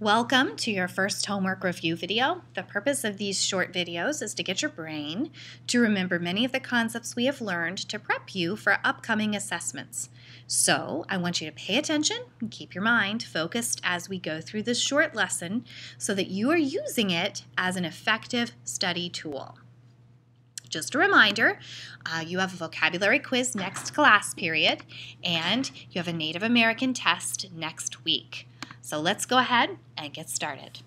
Welcome to your first homework review video. The purpose of these short videos is to get your brain to remember many of the concepts we have learned to prep you for upcoming assessments. So I want you to pay attention and keep your mind focused as we go through this short lesson so that you are using it as an effective study tool. Just a reminder, uh, you have a vocabulary quiz next class period and you have a Native American test next week. So let's go ahead and get started.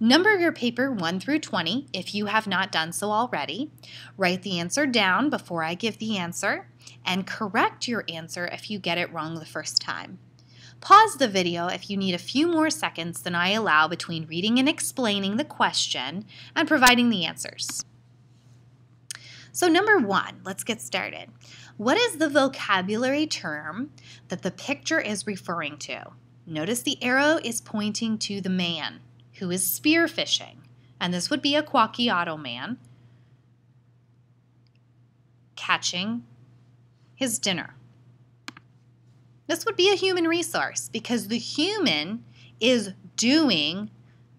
Number your paper 1 through 20 if you have not done so already. Write the answer down before I give the answer and correct your answer if you get it wrong the first time. Pause the video if you need a few more seconds than I allow between reading and explaining the question and providing the answers. So number one, let's get started. What is the vocabulary term that the picture is referring to? Notice the arrow is pointing to the man who is spearfishing, and this would be a Kwakiutl man catching his dinner. This would be a human resource because the human is doing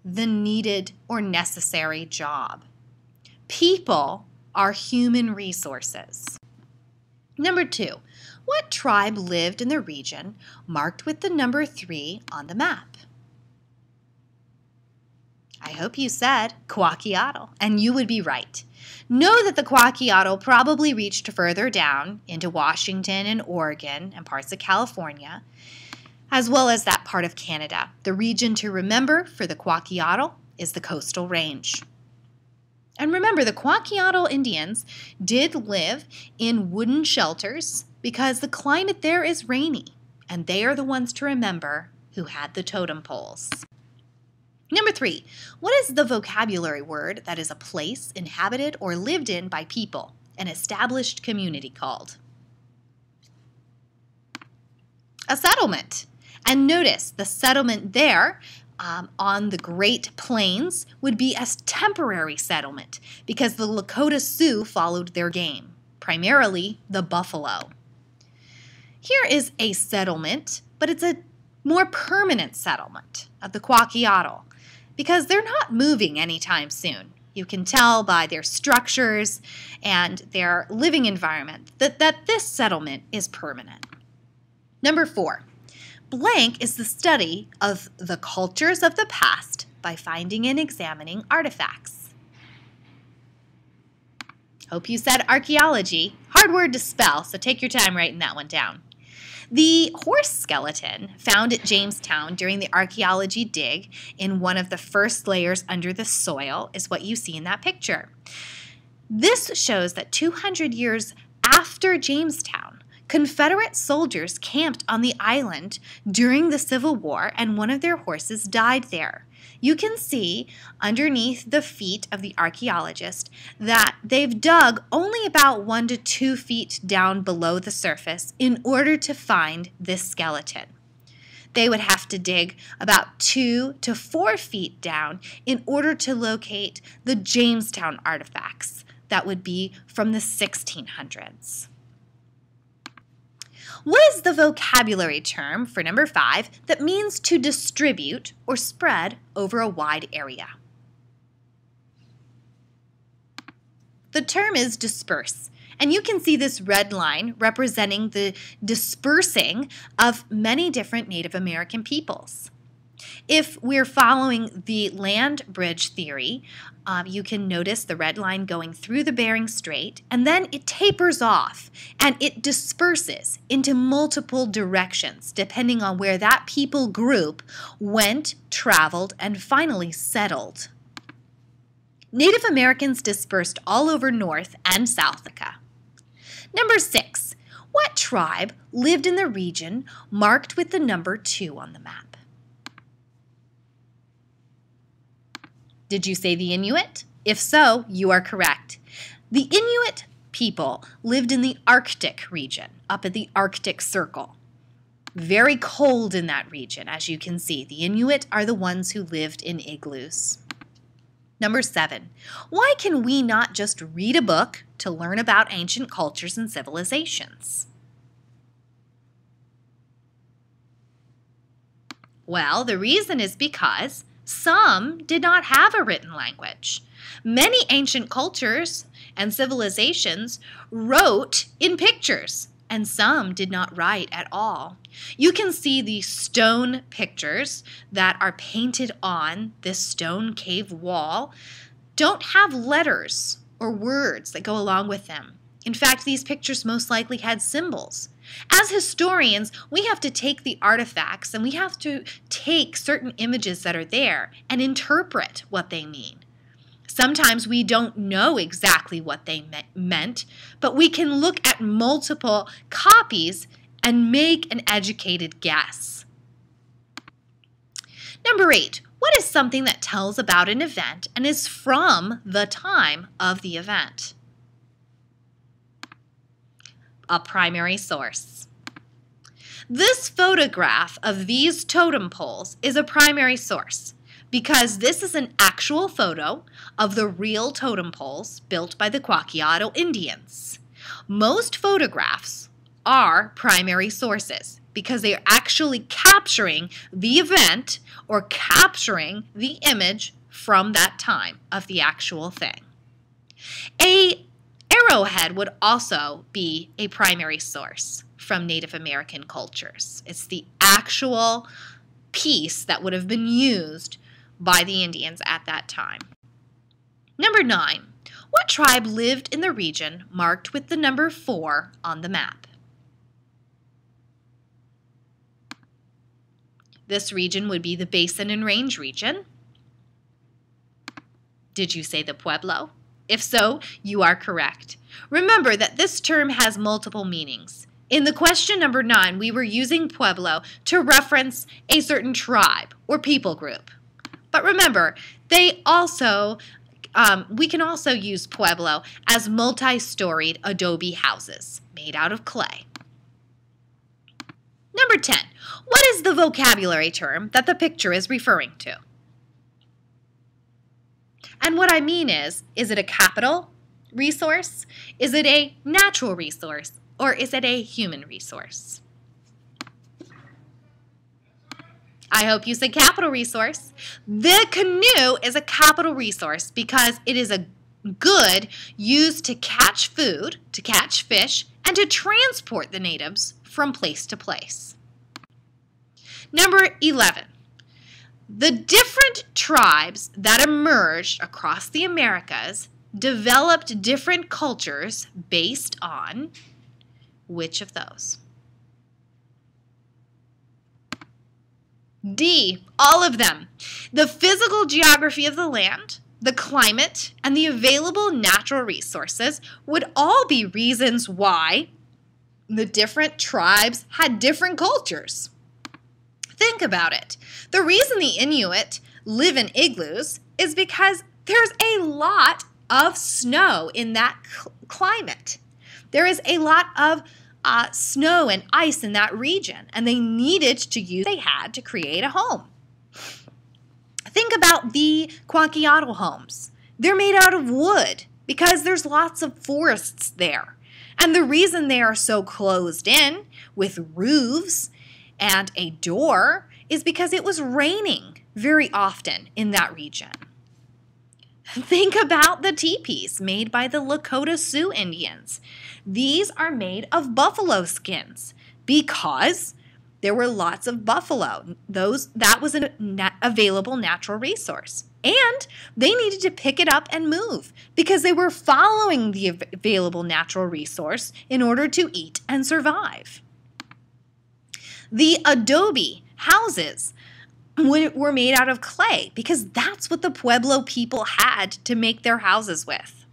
the needed or necessary job. People are human resources. Number two, what tribe lived in the region marked with the number 3 on the map? I hope you said Kwakiutl, and you would be right. Know that the Kwakiutl probably reached further down into Washington and Oregon and parts of California, as well as that part of Canada. The region to remember for the Kwakiutl is the coastal range. And remember, the Kwakiutl Indians did live in wooden shelters because the climate there is rainy, and they are the ones to remember who had the totem poles. Number three, what is the vocabulary word that is a place inhabited or lived in by people, an established community called? A settlement. And notice the settlement there um, on the Great Plains would be a temporary settlement because the Lakota Sioux followed their game, primarily the buffalo. Here is a settlement, but it's a more permanent settlement of the Kwakiutl because they're not moving anytime soon. You can tell by their structures and their living environment that, that this settlement is permanent. Number four, blank is the study of the cultures of the past by finding and examining artifacts. Hope you said archaeology. Hard word to spell, so take your time writing that one down. The horse skeleton found at Jamestown during the archaeology dig in one of the first layers under the soil is what you see in that picture. This shows that 200 years after Jamestown, Confederate soldiers camped on the island during the Civil War and one of their horses died there you can see underneath the feet of the archaeologist that they've dug only about one to two feet down below the surface in order to find this skeleton. They would have to dig about two to four feet down in order to locate the Jamestown artifacts that would be from the 1600s. What is the vocabulary term for number five that means to distribute or spread over a wide area? The term is disperse. And you can see this red line representing the dispersing of many different Native American peoples. If we're following the land bridge theory, um, you can notice the red line going through the Bering Strait, and then it tapers off and it disperses into multiple directions depending on where that people group went, traveled, and finally settled. Native Americans dispersed all over North and South Africa. Number six, what tribe lived in the region marked with the number two on the map? Did you say the Inuit? If so, you are correct. The Inuit people lived in the Arctic region, up at the Arctic Circle. Very cold in that region, as you can see. The Inuit are the ones who lived in igloos. Number seven, why can we not just read a book to learn about ancient cultures and civilizations? Well, the reason is because some did not have a written language. Many ancient cultures and civilizations wrote in pictures, and some did not write at all. You can see the stone pictures that are painted on this stone cave wall don't have letters or words that go along with them. In fact, these pictures most likely had symbols. As historians, we have to take the artifacts and we have to take certain images that are there and interpret what they mean. Sometimes we don't know exactly what they me meant, but we can look at multiple copies and make an educated guess. Number eight, what is something that tells about an event and is from the time of the event? A primary source. This photograph of these totem poles is a primary source because this is an actual photo of the real totem poles built by the Kwakiutl Indians. Most photographs are primary sources because they are actually capturing the event or capturing the image from that time of the actual thing. A arrowhead would also be a primary source from Native American cultures. It's the actual piece that would have been used by the Indians at that time. Number nine, what tribe lived in the region marked with the number four on the map? This region would be the Basin and Range region. Did you say the Pueblo? If so, you are correct. Remember that this term has multiple meanings. In the question number nine, we were using Pueblo to reference a certain tribe or people group. But remember, they also, um, we can also use Pueblo as multi-storied adobe houses made out of clay. Number 10, what is the vocabulary term that the picture is referring to? And what I mean is, is it a capital resource? Is it a natural resource? Or is it a human resource? I hope you said capital resource. The canoe is a capital resource because it is a good used to catch food, to catch fish, and to transport the natives from place to place. Number 11. The different tribes that emerged across the Americas developed different cultures based on which of those? D, all of them. The physical geography of the land, the climate, and the available natural resources would all be reasons why the different tribes had different cultures. Think about it. The reason the Inuit live in igloos is because there's a lot of snow in that cl climate. There is a lot of uh, snow and ice in that region, and they needed to use they had to create a home. Think about the Kwakiutl homes. They're made out of wood because there's lots of forests there. And the reason they are so closed in with roofs and a door is because it was raining very often in that region. Think about the teepees made by the Lakota Sioux Indians. These are made of buffalo skins because there were lots of buffalo. Those that was an available natural resource. And they needed to pick it up and move because they were following the available natural resource in order to eat and survive. The adobe houses were made out of clay because that's what the Pueblo people had to make their houses with.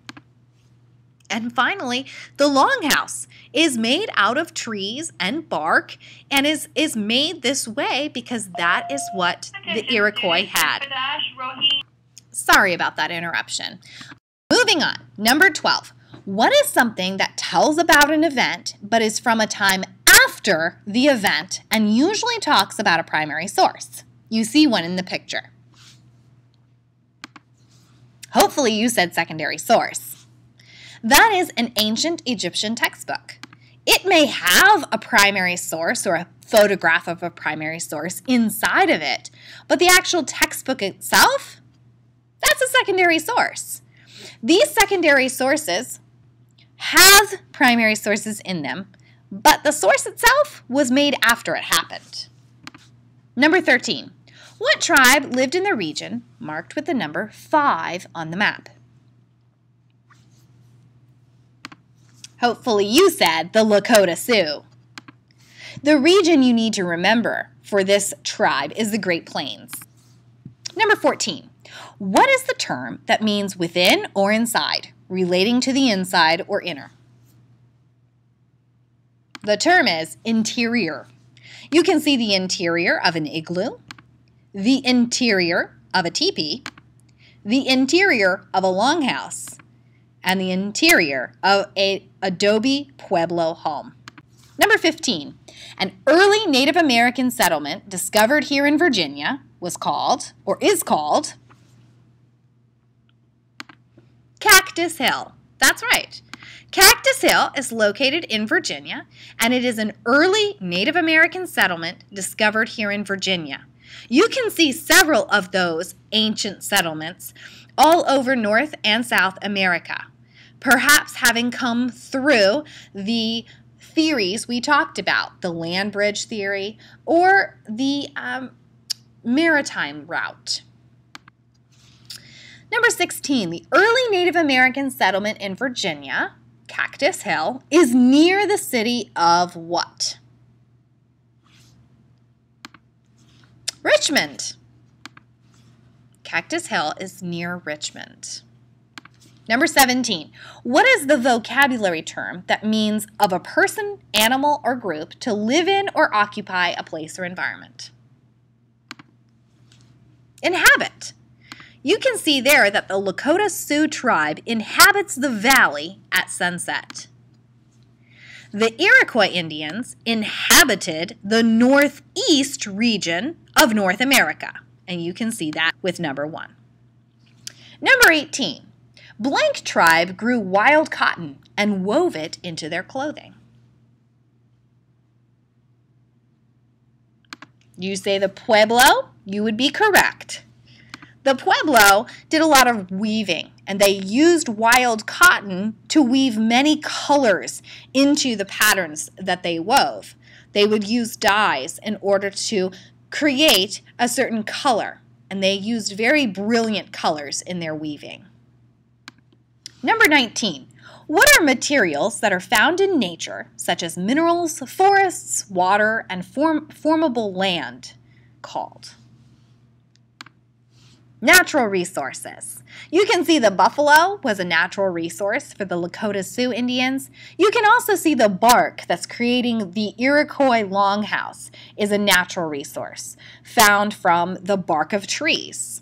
And finally, the longhouse is made out of trees and bark and is, is made this way because that is what the Iroquois had. Sorry about that interruption. Moving on, number 12. What is something that tells about an event but is from a time after the event and usually talks about a primary source? You see one in the picture. Hopefully you said secondary source. That is an ancient Egyptian textbook. It may have a primary source or a photograph of a primary source inside of it, but the actual textbook itself, that's a secondary source. These secondary sources have primary sources in them, but the source itself was made after it happened. Number 13. What tribe lived in the region marked with the number 5 on the map? Hopefully you said the Lakota Sioux. The region you need to remember for this tribe is the Great Plains. Number 14. What is the term that means within or inside, relating to the inside or inner? The term is interior. You can see the interior of an igloo, the interior of a teepee, the interior of a longhouse, and the interior of a adobe pueblo home. Number 15. An early Native American settlement discovered here in Virginia was called, or is called, Cactus Hill. That's right. Cactus Hill is located in Virginia, and it is an early Native American settlement discovered here in Virginia. You can see several of those ancient settlements all over North and South America, perhaps having come through the theories we talked about, the land bridge theory or the um, maritime route. Number 16, the early Native American settlement in Virginia, Cactus Hill, is near the city of what? Richmond. Cactus Hill is near Richmond. Number 17. What is the vocabulary term that means of a person, animal, or group to live in or occupy a place or environment? Inhabit. You can see there that the Lakota Sioux tribe inhabits the valley at sunset. The Iroquois Indians inhabited the northeast region of North America, and you can see that with number one. Number 18. Blank tribe grew wild cotton and wove it into their clothing. You say the Pueblo, you would be correct. The Pueblo did a lot of weaving, and they used wild cotton to weave many colors into the patterns that they wove. They would use dyes in order to create a certain color, and they used very brilliant colors in their weaving. Number 19. What are materials that are found in nature, such as minerals, forests, water, and form formable land, called? Natural resources. You can see the buffalo was a natural resource for the Lakota Sioux Indians. You can also see the bark that's creating the Iroquois longhouse is a natural resource found from the bark of trees.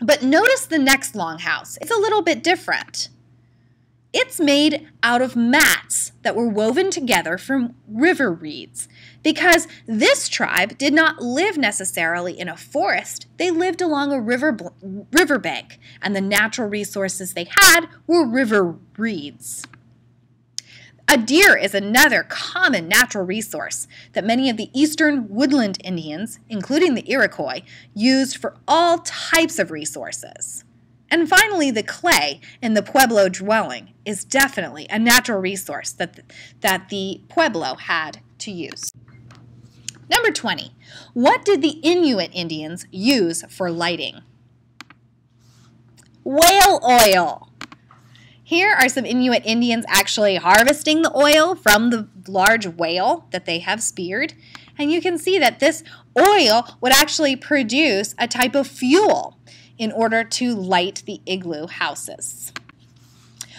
But notice the next longhouse. It's a little bit different. It's made out of mats that were woven together from river reeds because this tribe did not live necessarily in a forest. They lived along a river riverbank and the natural resources they had were river reeds. A deer is another common natural resource that many of the eastern woodland Indians, including the Iroquois, used for all types of resources. And finally, the clay in the Pueblo dwelling is definitely a natural resource that, that the Pueblo had to use. Number 20. What did the Inuit Indians use for lighting? Whale oil. Here are some Inuit Indians actually harvesting the oil from the large whale that they have speared. And you can see that this oil would actually produce a type of fuel in order to light the igloo houses.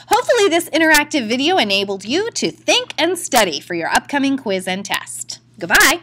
Hopefully this interactive video enabled you to think and study for your upcoming quiz and test. Goodbye!